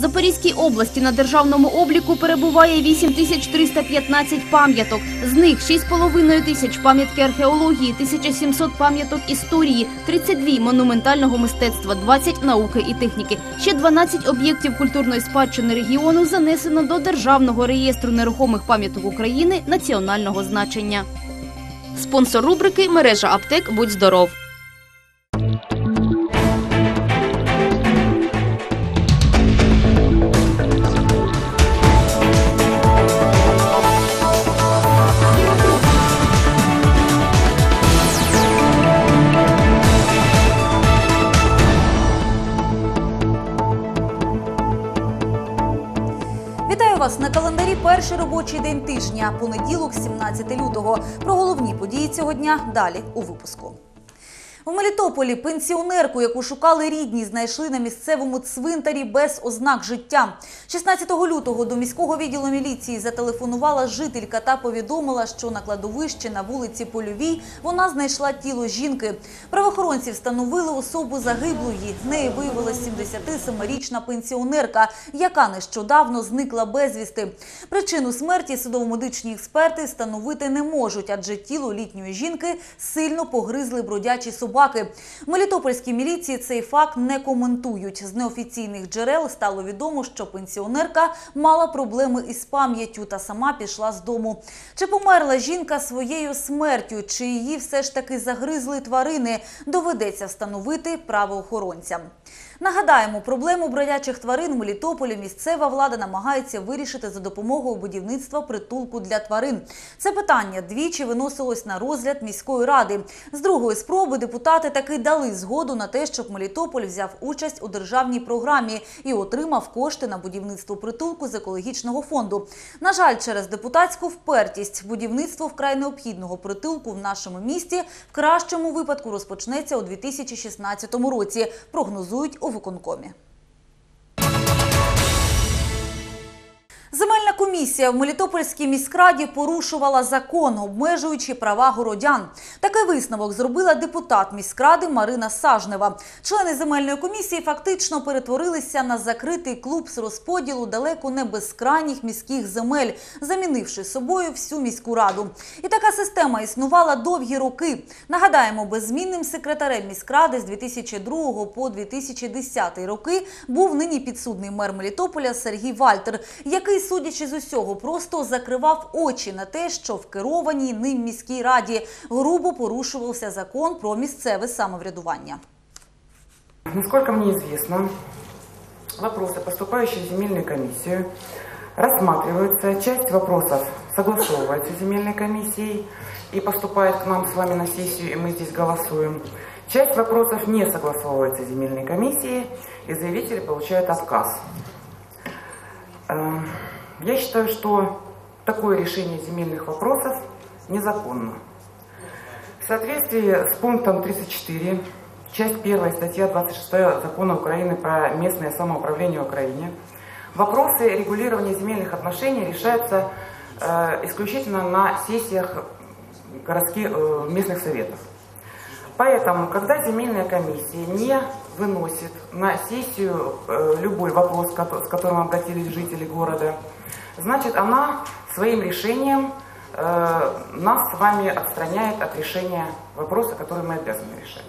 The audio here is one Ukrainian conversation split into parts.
В Запорізькій області на державному обліку перебуває 8315 пам'яток. З них 6,5 тисяч пам'ятки археології, 1700 пам'яток історії, 32 монументального мистецтва, 20 науки і техніки. Ще 12 об'єктів культурної спадщини регіону занесено до Державного реєстру нерухомих пам'яток України національного значення. Спонсор рубрики мережа аптек Будь здоров. Перший робочий день тижня, понеділок, 17 лютого. Про головні події цього дня далі у випуску. У Мелітополі пенсіонерку, яку шукали рідні, знайшли на місцевому цвинтарі без ознак життя. 16 лютого до міського відділу міліції зателефонувала жителька та повідомила, що на кладовищі на вулиці Польовій вона знайшла тіло жінки. Правоохоронці встановили особу загиблої. В неї виявилась 77-річна пенсіонерка, яка нещодавно зникла безвісти. Причину смерті судово-медичні експерти встановити не можуть, адже тіло літньої жінки сильно погризли бродячі собаки. В Мелітопольській міліції цей факт не коментують. З неофіційних джерел стало відомо, що пенсіонерка мала проблеми із пам'яттю та сама пішла з дому. Чи померла жінка своєю смертю, чи її все ж таки загризли тварини, доведеться встановити правоохоронцям. Нагадаємо, проблему бродячих тварин в Мелітополі місцева влада намагається вирішити за допомогою будівництва притулку для тварин. Це питання двічі виносилось на розгляд міської ради. З другої спроби депутати таки дали згоду на те, щоб Мелітополь взяв участь у державній програмі і отримав кошти на будівництво притулку з екологічного фонду. На жаль, через депутатську впертість будівництво вкрай необхідного притулку в нашому місті в кращому випадку розпочнеться у 2016 році. Прогнозують у виконкомі. Комісія в Мелітопольській міськраді порушувала закон, обмежуючи права городян. Такий висновок зробила депутат міськради Марина Сажнева. Члени земельної комісії фактично перетворилися на закритий клуб з розподілу далеко не безкрайніх міських земель, замінивши собою всю міську раду. І така система існувала довгі роки. Нагадаємо, беззмінним секретарем міськради з 2002 по 2010 роки був нині підсудний мер Мелітополя Сергій Вальтер, який, судячи з усього, просто закривав очі на те, що в керованій ним міській раді грубо порушувався закон про місцеве самоврядування. Насколько мне известно, вопросы, поступающие в земельную комиссию, рассматриваются. Часть вопросов согласовывается с земельной комиссией и поступает к нам с вами на сессию, и мы здесь голосуем. Часть вопросов не согласовывается с земельной комиссией, и заявители получают отказ. Я считаю, что такое решение земельных вопросов незаконно. В соответствии с пунктом 34, часть 1 статья 26 Закона Украины про местное самоуправление Украине, вопросы регулирования земельных отношений решаются э, исключительно на сессиях городских, э, местных советов. Поэтому, когда земельная комиссия не выносит на сессию э, любой вопрос, с которым обратились жители города, значит, она своим решением э, нас с вами отстраняет от решения вопроса, который мы обязаны решать.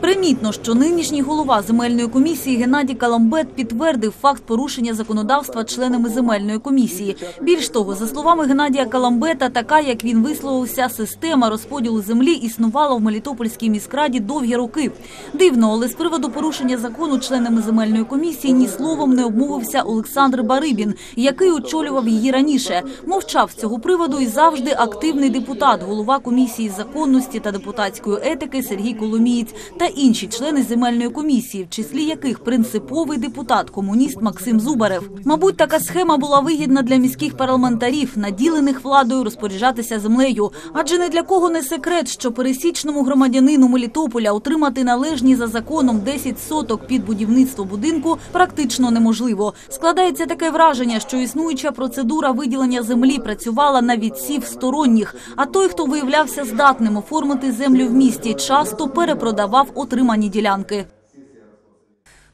Примітно, що нинішній голова земельної комісії Геннадій Каламбет підтвердив факт порушення законодавства членами земельної комісії. Більш того, за словами Геннадія Каламбета, така, як він висловився, система розподілу землі існувала в Мелітопольській міськраді довгі роки. Дивно, але з приводу порушення закону членами земельної комісії ні словом не обмовився Олександр Барибін, який очолював її раніше. Мовчав з цього приводу і завжди активний депутат, голова комісії законності та депутатської етики Сергій Коломієць та інші члени земельної комісії, в числі яких принциповий депутат комуніст Максим Зубарев. Мабуть, така схема була вигідна для міських парламентарів, наділених владою розпоряджатися землею. Адже не для кого не секрет, що пересічному громадянину Мелітополя отримати належні за законом 10 соток під будівництво будинку практично неможливо. Складається таке враження, що існуюча процедура виділення землі працювала на відсів сторонніх. А той, хто виявлявся здатним оформити землю в місті, часто перепродавав отримані ділянки.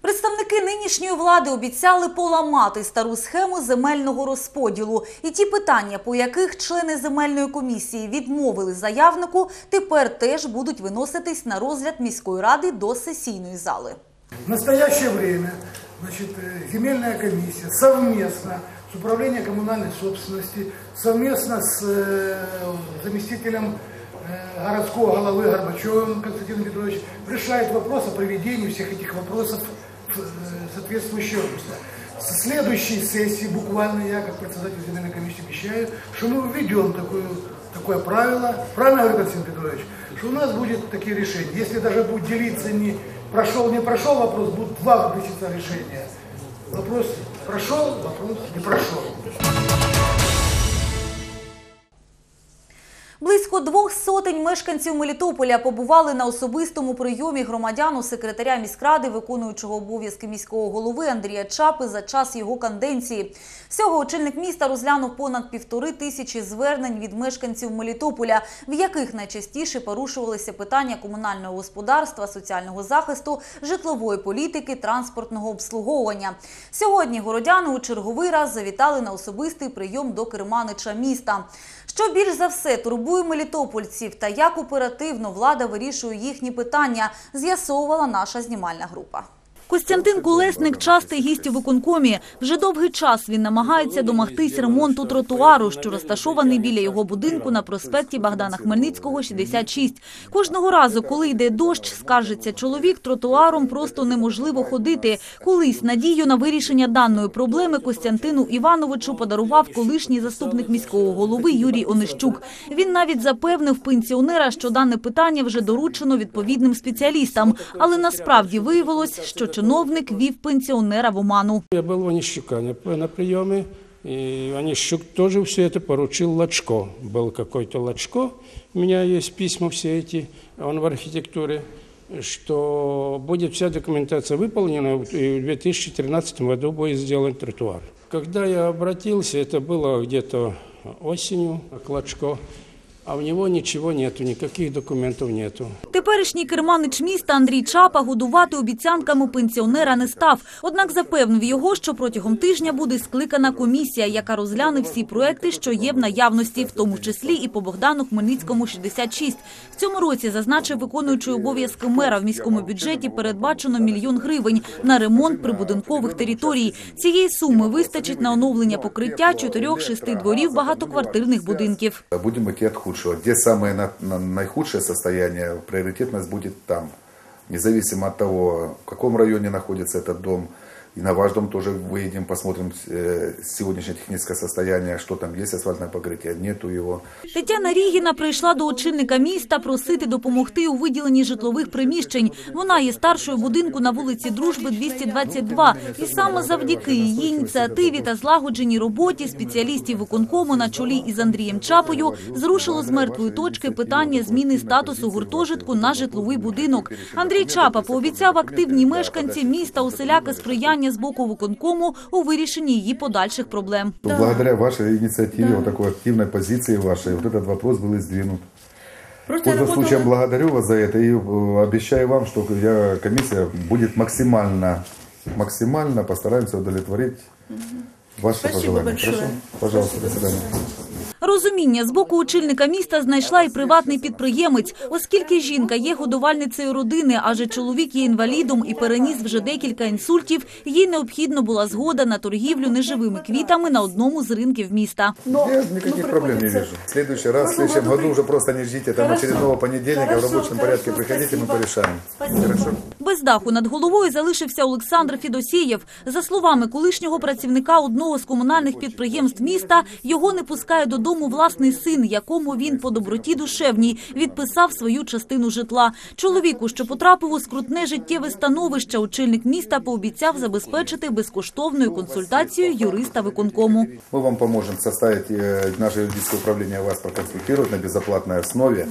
Представники Представники нинішньої влади обіцяли поламати стару схему земельного розподілу. І ті питання, по яких члени земельної комісії відмовили заявнику, тепер теж будуть виноситись на розгляд міської ради до сесійної зали. В настоящее время значит, э, земельная комиссия совместно с управлением коммунальной собственности, совместно с э, заместителем э, городского головы Горбачевым Константином Петровичем решает вопрос о проведении всех этих вопросов э, соответствующее русло. С следующей сессии буквально я, как председатель земельной комиссии, обещаю, что мы введем такую, такое правило, правильно говорю, Константин Петрович, что у нас будет такие решения. Если даже будет делиться не прошел, не прошел вопрос, будут два выноситься решения. Вопрос прошел, вопрос не прошел. Близько двох сотень мешканців Мелітополя побували на особистому прийомі громадян у секретаря міськради, виконуючого обов'язки міського голови Андрія Чапи за час його канденції. Всього очільник міста розглянув понад півтори тисячі звернень від мешканців Мелітополя, в яких найчастіше порушувалися питання комунального господарства, соціального захисту, житлової політики, транспортного обслуговування. Сьогодні городяни у черговий раз завітали на особистий прийом до керманича міста. Що більш за все турбує мелітопольців та як оперативно влада вирішує їхні питання, з'ясовувала наша знімальна група. Костянтин Колесник частий гість у виконкомі. Вже довгий час він намагається домогтись ремонту тротуару, що розташований біля його будинку на проспекті Богдана Хмельницького, 66. Кожного разу, коли йде дощ, скаржиться чоловік, тротуаром просто неможливо ходити. Колись надію на вирішення даної проблеми Костянтину Івановичу подарував колишній заступник міського голови Юрій Онищук. Він навіть запевнив пенсіонера, що дане питання вже доручено відповідним спеціалістам. Але насправді виявилось, що чиновник вів пенсіонера в оману. Я был у Онищука на, на приеме, и Онищук тоже все это поручил Лачко. Был какой-то Лачко, у меня есть письма все эти, он в архитектуре, что будет вся документация выполнена, и в 2013 году будет сделан тротуар. Когда я обратился, это было где-то осенью к Лачко, а у него ничего нету, никаких документов нету. Теперішній керманич міста Андрій Чапа годувати обіцянками пенсіонера не став. Однак запевнив його, що протягом тижня буде скликана комісія, яка розгляне всі проекти, що є в наявності, в тому числі і по Богдану Хмельницькому 66. В цьому році зазначив виконуючий обов'язки мера в міському бюджеті передбачено мільйон гривень на ремонт прибудинкових територій. Цієї суми вистачить на оновлення покриття чотирьох-шести дворів багатоквартирних будинків. Будем идти от худшего. Где самое на- на- наихудшее состояние, приоритетность будет там. Независимо от того, в каком районе находится этот дом. И на ваш дом тоже выедем, посмотрим э, сегодняшнее техническое состояние, что там есть асфальтное покрытие, нету его. Тетяна Рігіна прийшла до очільника міста просити допомогти у виділенні житлових приміщень. Вона є старшою будинку на вулиці Дружби 222. І саме завдяки її ініціативі та злагодженій роботі спеціалістів виконкому на чолі із Андрієм Чапою зрушило з мертвої точки питання зміни статусу гуртожитку на житловий будинок. Андрій Чапа пообіцяв активній мешканці міста усіляке сприяння з боку виконкому у вирішенні її подальших проблем. Благодаря вашей инициативе, вот такой активной позиции вашей, вот этот вопрос был издвинут. Пользуясь случаем, благодарю вас за это и э, обещаю вам, что я, комиссия будет максимально, максимально постараемся удовлетворить ваши пожелания. Хорошо? Пожалуйста, до свидания. Розуміння з боку очільника міста знайшла і приватний підприємець, оскільки жінка є годувальницею родини, адже чоловік є інвалідом і переніс вже декілька інсультів. Їй необхідно була згода на торгівлю неживими квітами на одному з ринків міста. Я никаких проблем не вижу. В следующий раз, в следующем году уже просто не ждите там очередного понедельника, в рабочем порядке приходите, мы порешаем. Хорошо? Без даху над головою залишився Олександр Фідосєєв. За словами колишнього працівника одного з комунальних підприємств міста, його не пускає додому власний син, якому він по доброті душевній відписав свою частину житла. Чоловіку, що потрапив у скрутне життєве становище, очільник міста пообіцяв забезпечити безкоштовною консультацією юриста виконкому. Мы вам поможем составить, э, наше юридическое управление вас проконсультирует на безоплатной основе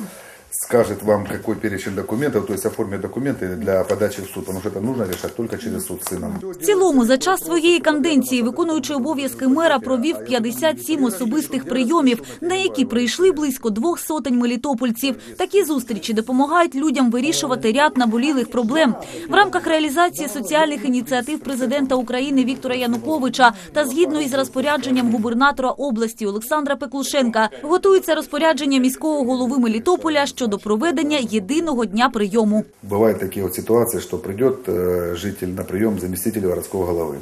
скажет вам, какой перечень документов, то есть оформит документы для подачи в суд, потому что это нужно решать только через суд с сыном. В цілому, за час своєї канденції, виконуючий обов'язки мера провів 57 особистих прийомів, на які прийшли близько двох сотень мелітопольців. Такі зустрічі допомагають людям вирішувати ряд наболілих проблем. В рамках реалізації соціальних ініціатив президента України Віктора Януковича та згідно із розпорядженням губернатора області Олександра Пеклушенка готується розпорядження міського голови Мелітополя щодо проведення єдиного дня прийому. Бывают такие вот ситуации, что придет э, житель на прием заместителя городского головы,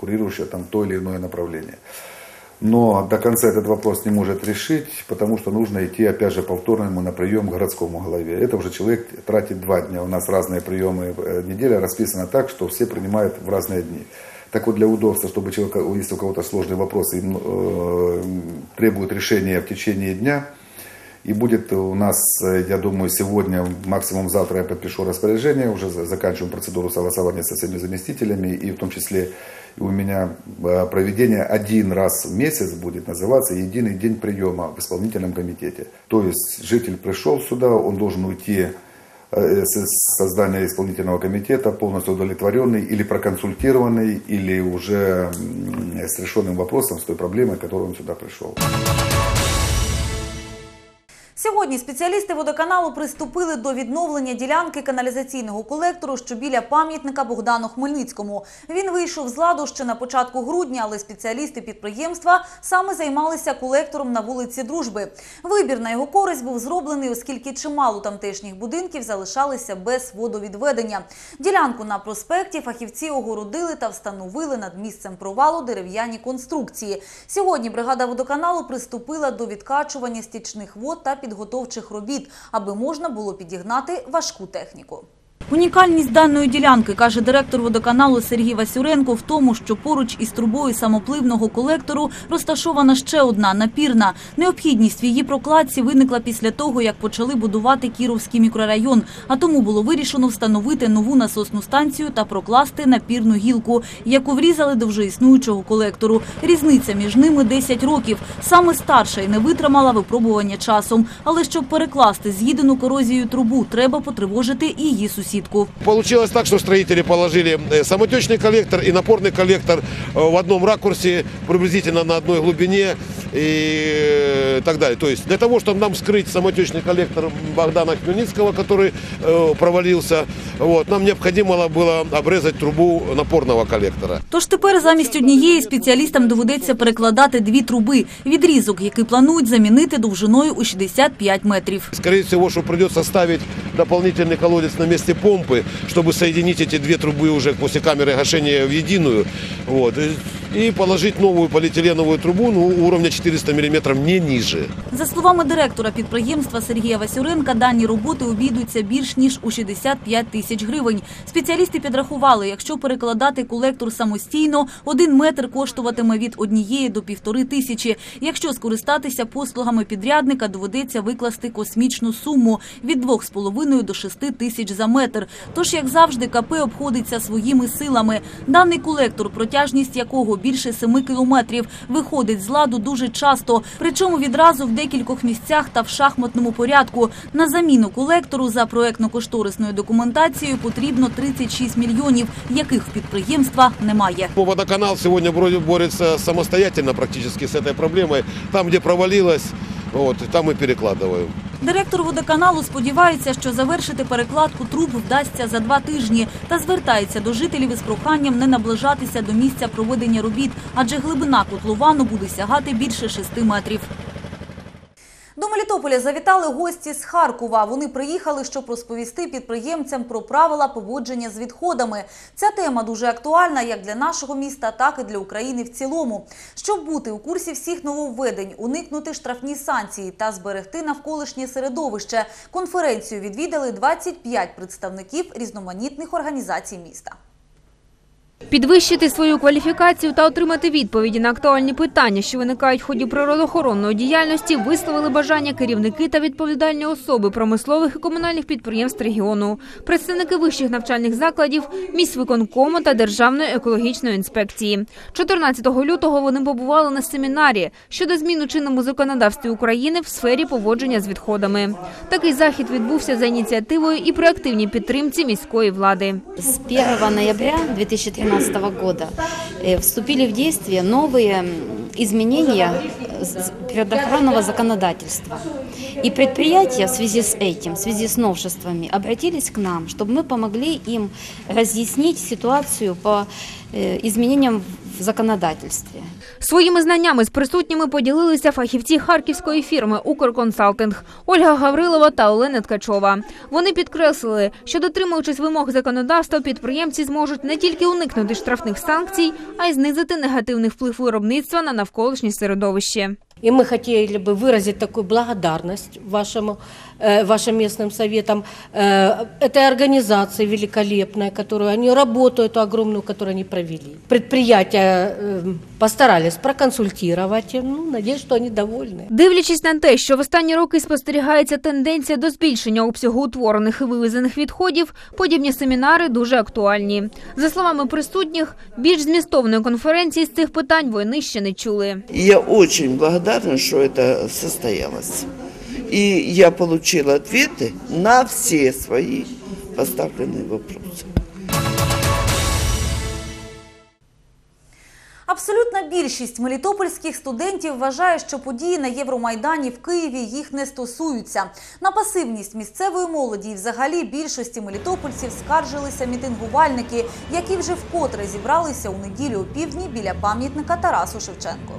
курирующего там то или иное направление. Но до конца этот вопрос не может решить, потому что нужно идти опять же повторно ему на прием к городскому голове. Это уже человек тратит два дня. У нас разные приемы э, неделя расписано так, что все принимают в разные дни. Так вот для удобства, чтобы человек, если у кого-то сложные вопросы им, э, требуют решения в течение дня, и будет у нас, э, я думаю, сегодня, максимум завтра я подпишу распоряжение, уже за- заканчиваем процедуру согласования со всеми заместителями, и в том числе у меня э, проведение один раз в месяц будет называться «Единый день приема» в исполнительном комитете. То есть житель пришел сюда, он должен уйти э, с создания исполнительного комитета полностью удовлетворенный или проконсультированный, или уже с решенным вопросом, с той проблемой, которой он сюда пришел. Сьогодні спеціалісти водоканалу приступили до відновлення ділянки каналізаційного колектору, що біля пам'ятника Богдану Хмельницькому. Він вийшов з ладу ще на початку грудня, але спеціалісти підприємства саме займалися колектором на вулиці Дружби. Вибір на його користь був зроблений, оскільки чимало тамтешніх будинків залишалися без водовідведення. Ділянку на проспекті фахівці огородили та встановили над місцем провалу дерев'яні конструкції. Сьогодні бригада водоканалу приступила до відкачування стічних вод та підготовчих робіт, аби можна було підігнати важку техніку. Унікальність даної ділянки, каже директор водоканалу Сергій Васюренко, в тому, що поруч із трубою самопливного колектору розташована ще одна напірна. Необхідність в її прокладці виникла після того, як почали будувати Кіровський мікрорайон. А тому було вирішено встановити нову насосну станцію та прокласти напірну гілку, яку врізали до вже існуючого колектору. Різниця між ними 10 років. Саме старша і не витримала випробування часом. Але щоб перекласти з'їдену корозією трубу, треба потривожити її сусідку. Получилось так, что строители положили э, самотечный коллектор и напорный коллектор э, в одном ракурсе, приблизительно на одной глубине и так далее. То есть для того, чтобы нам скрыть самотечный коллектор Богдана Хмельницкого, который э, провалился, вот, нам необходимо было обрезать трубу напорного коллектора. Тож тепер замість однієї спеціалістам доведеться перекладати дві труби. Відрізок, який планують замінити довжиною у 65 метрів. Скорее всего, что придется ставить дополнительный колодец на месте помпы, чтобы соединить эти две трубы уже после камеры гашения в единую. Вот, и положить новую полиэтиленовую трубу ну, уровня 400 мм не ниже. За словами директора підприємства Сергія Васюренка, дані роботи обійдуться більш ніж у 65 тисяч гривень. Спеціалісти підрахували, якщо перекладати колектор самостійно, один метр коштуватиме від однієї до півтори тисячі. Якщо скористатися послугами підрядника, доведеться викласти космічну суму від 2,5 до 6 тисяч за метр. Тож, як завжди, КП обходиться своїми силами. Даний колектор, протяжність якого більше семи кілометрів, виходить з ладу дуже часто, причому відразу в декількох місцях та в шахматному порядку. На заміну колектору за проектно-кошторисною документацією потрібно 36 мільйонів, яких в підприємства немає. Водоканал сьогодні вроде самостійно самостоятельно з цією проблемою. Там, де провалилось, вот, там ми перекладаємо. Директор водоканалу сподівається, що завершити перекладку труб вдасться за два тижні та звертається до жителів із проханням не наближатися до місця проведення робіт, адже глибина котловану буде сягати більше шести метрів. До Мелітополя завітали гості з Харкова. Вони приїхали, щоб розповісти підприємцям про правила поводження з відходами. Ця тема дуже актуальна як для нашого міста, так і для України в цілому. Щоб бути у курсі всіх нововведень, уникнути штрафні санкції та зберегти навколишнє середовище, конференцію відвідали 25 представників різноманітних організацій міста. Підвищити свою кваліфікацію та отримати відповіді на актуальні питання, що виникають в ході природоохоронної діяльності, висловили бажання керівники та відповідальні особи промислових і комунальних підприємств регіону, представники вищих навчальних закладів, міськвиконкому та Державної екологічної інспекції. 14 лютого вони побували на семінарі щодо змін у чинному законодавстві України в сфері поводження з відходами. Такий захід відбувся за ініціативою і при активній підтримці міської влади. С 1 ноября 2013 года э, вступили в действие новые м, изменения э, с- природоохранного законодательства. И предприятия в связи с этим, в связи с новшествами, обратились к нам, чтобы мы помогли им разъяснить ситуацию по э, изменениям в законодательстве. Своїми знаннями з присутніми поділилися фахівці харківської фірми «Укрконсалтинг» Ольга Гаврилова та Олена Ткачова. Вони підкреслили, що дотримуючись вимог законодавства, підприємці зможуть не тільки уникнути штрафних санкцій, а й знизити негативний вплив виробництва на навколишнє середовище. И мы хотели бы выразить такую благодарность вашему, э, вашим местным советам, э, этой организации великолепной, которую они, работу эту огромную, которую они провели. Предприятия э, постарались проконсультировать, и, ну, надеюсь, что они довольны. Дивлячись на те, що в останні роки спостерігається тенденція до збільшення обсягу утворених і вивезених відходів, подібні семінари дуже актуальні. За словами присутніх, більш змістовної конференції з цих питань вони ще не чули. И я очень благодарна, что это состоялось. И я получила ответы на все свои поставленные вопросы. Абсолютна більшість мелітопольських студентів вважає, що події на Євромайдані в Києві їх не стосуються. На пасивність місцевої молоді і взагалі більшості мелітопольців скаржилися мітингувальники, які вже вкотре зібралися у неділю у півдні біля пам'ятника Тарасу Шевченку.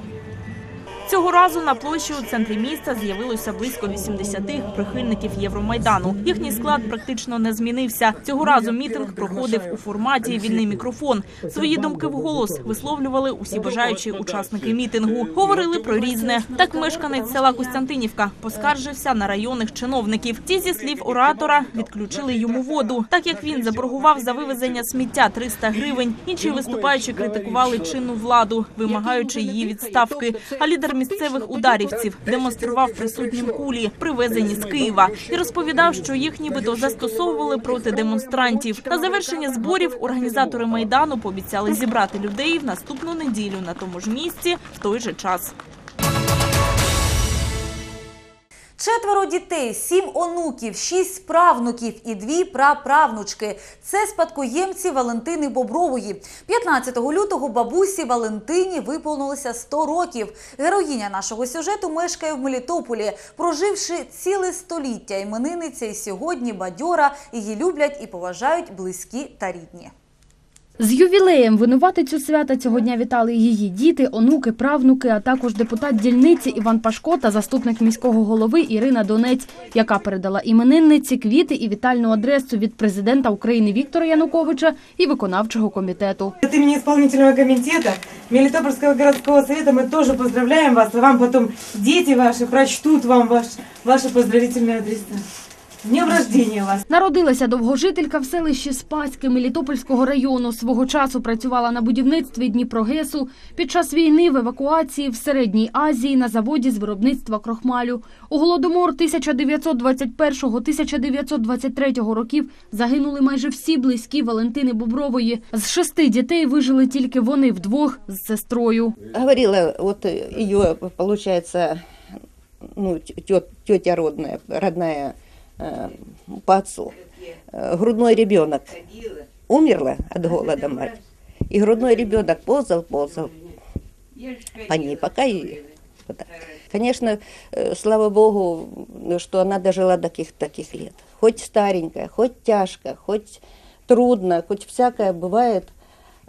Цього разу на площі у центрі міста з'явилося близько 80 прихильників Євромайдану. Їхній склад практично не змінився. Цього разу мітинг проходив у форматі вільний мікрофон. Свої думки вголос висловлювали усі бажаючі учасники мітингу. Говорили про різне. Так мешканець села Костянтинівка поскаржився на районних чиновників. Ті зі слів оратора відключили йому воду, так як він заборгував за вивезення сміття 300 гривень. Інші виступаючі критикували чинну владу, вимагаючи її відставки. А лідер місцевих ударівців демонстрував присутнім кулі, привезені з Києва, і розповідав, що їх нібито застосовували проти демонстрантів. На завершення зборів організатори майдану пообіцяли зібрати людей в наступну неділю на тому ж місці в той же час. Четверо дітей, сім онуків, шість правнуків і дві праправнучки. Це спадкоємці Валентини Бобрової. 15 лютого бабусі Валентині виповнилося 100 років. Героїня нашого сюжету мешкає в Мелітополі. Проживши ціле століття, іменинниця і сьогодні бадьора, її люблять і поважають близькі та рідні. З ювілеєм винуватицю свята цього дня вітали її діти, онуки, правнуки, а також депутат дільниці Іван Пашко та заступник міського голови Ірина Донець, яка передала іменинниці квіти і вітальну адресу від президента України Віктора Януковича і виконавчого комітету. От имени исполнительного комитета Мелитопольского городского совета мы тоже поздравляем вас, вам потом дети ваши прочтут вам ваш, ваши поздравительные адреса. Днем рождения вас! Народилася довгожителька в селищі Спаське Мелітопольського району. Свого часу працювала на будівництві Дніпрогесу. Під час війни в евакуації в Середній Азії на заводі з виробництва крохмалю. У голодомор 1921-1923 років загинули майже всі близькі Валентини Бобрової. З шести дітей вижили тільки вони вдвох з сестрою. Говорила, вот ее, получается, ну, тет, тетя родная, родная по отцу. Грудной ребенок умерла от голода мать. И грудной ребенок ползал, ползал по ней, пока и. Конечно, э, слава Богу, что она дожила до таких, таких лет. Хоть старенькая, хоть тяжко, хоть трудно, хоть всякое бывает.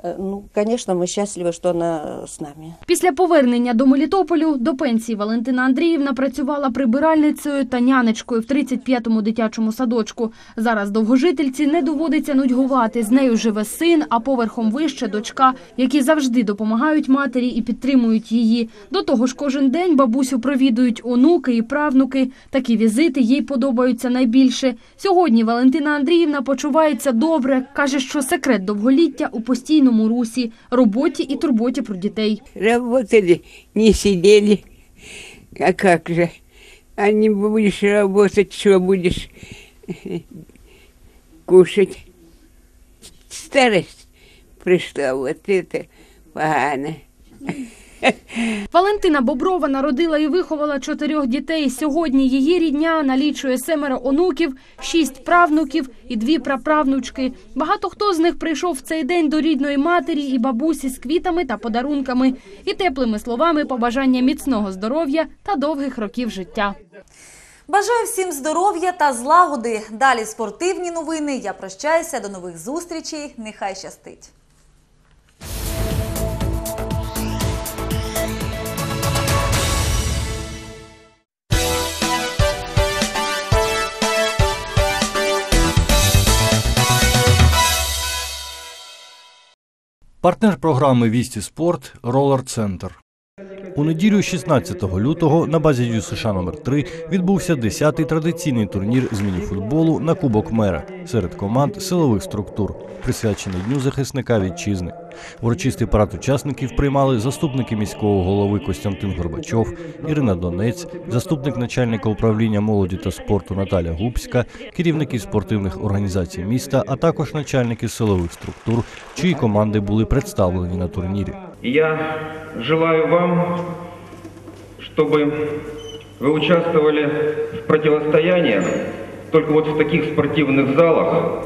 Э, Ну, конечно, мы счастливы, что она с нами. Після повернення до Мелітополю до пенсії Валентина Андріївна працювала прибиральницею та нянечкою в 35-му дитячому садочку. Зараз довгожительці не доводиться нудьгувати. З нею живе син, а поверхом вище дочка, які завжди допомагають матері і підтримують її. До того ж, кожен день бабусю провідують онуки і правнуки. Такі візити їй подобаються найбільше. Сьогодні Валентина Андріївна почувається добре. каже, що секрет довголіття у постійному активному русі, роботі і турботі про дітей. Работали, не сидели. А как же? А не будешь работать, что будешь кушать? Старость пришла, вот это погано. Валентина Боброва народила і виховала чотирьох дітей. Сьогодні її рідня налічує семеро онуків, шість правнуків і дві праправнучки. Багато хто з них прийшов в цей день до рідної матері і бабусі з квітами та подарунками і теплими словами побажання міцного здоров'я та довгих років життя. Бажаю всім здоров'я та злагоди. Далі спортивні новини. Я прощаюся. До нових зустрічей. Нехай щастить. Партнер програми Вісті Спорт Ролер Центр. У неділю 16 лютого на базі ДЮСШ номер 3 відбувся 10-й традиційний турнір з мініфутболу на Кубок Мера серед команд силових структур, присвячений Дню захисника вітчизни. Урочистий парад учасників приймали заступники міського голови Костянтин Горбачов, Ірина Донець, заступник начальника управління молоді та спорту Наталя Губська, керівники спортивних організацій міста, а також начальники силових структур, чиї команди були представлені на турнірі. И я желаю вам, чтобы вы участвовали в противостояниях только вот в таких спортивных залах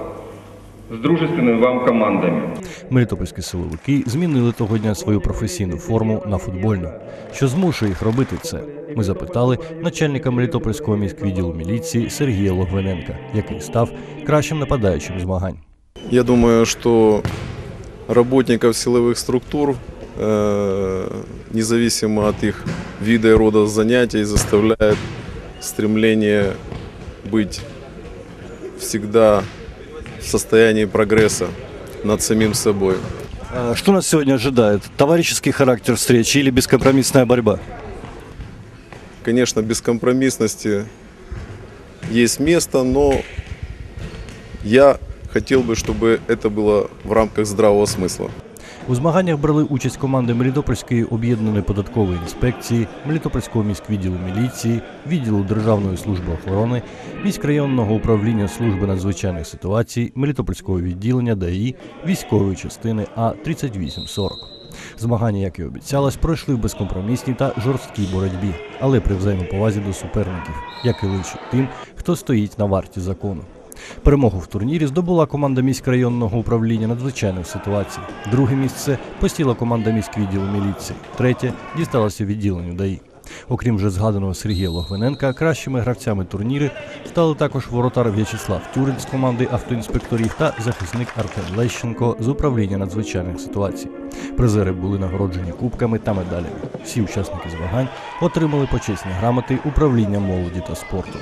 с дружественными вам командами. Мелітопольські силовики змінили того дня свою професійну форму на футбольну. Що змушує їх робити це? Ми запитали начальника Мелітопольського міськвідділу міліції Сергія Логвиненка, який став кращим нападаючим змагань. Я думаю, что работников силовых структур, э, независимо от их вида и рода занятий, заставляет стремление быть всегда в состоянии прогресса над самим собой. А Что нас сегодня ожидает? Товарищеский характер встречи или бескомпромиссная борьба? Конечно, бескомпромиссности есть место, но я хотел бы, чтобы это было в рамках здравого смысла. У змаганнях брали участь команди Мелітопольської об'єднаної податкової інспекції, Мелітопольського міськвідділу міліції, відділу Державної служби охорони, міськрайонного управління служби надзвичайних ситуацій, Мелітопольського відділення ДАІ, військової частини А-3840. Змагання, як і обіцялось, пройшли в безкомпромісній та жорсткій боротьбі, але при взаємоповазі до суперників, як і личить тим, хто стоїть на варті закону. Перемогу в турнірі здобула команда міськрайонного управління надзвичайних ситуацій. Друге місце посіла команда міськвідділу міліції. Третє дісталося відділенню ДАІ. Окрім вже згаданого Сергія Логвиненка, кращими гравцями турніру стали також воротар В'ячеслав Тюрин з команди автоінспекторів та захисник Артем Лещенко з управління надзвичайних ситуацій. Призери були нагороджені кубками та медалями. Всі учасники змагань отримали почесні грамоти управління молоді та спорту.